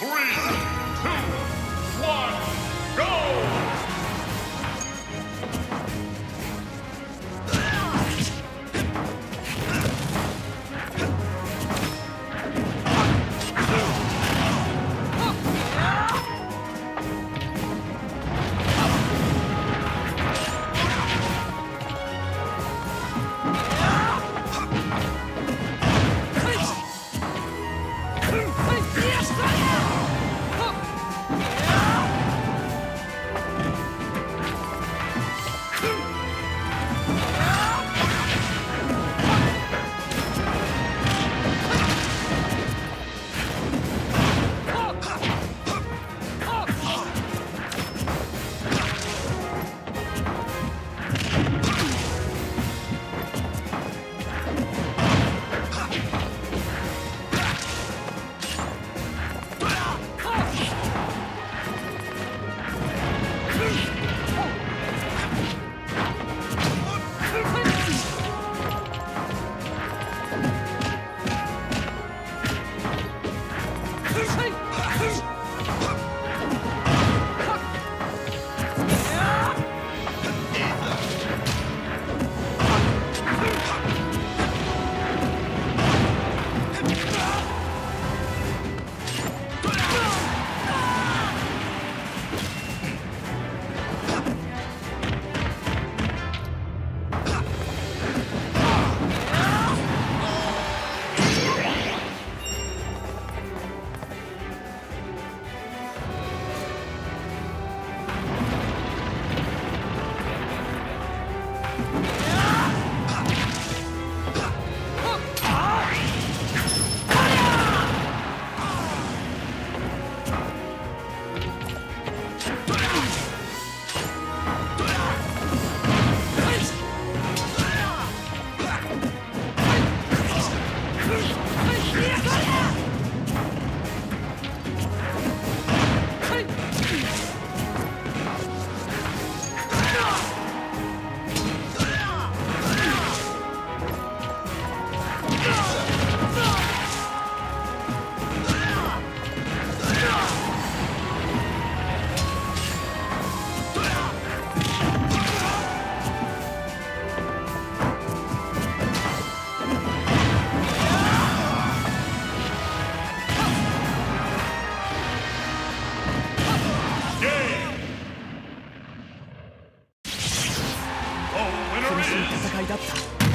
Three, two, one. しい戦いだった。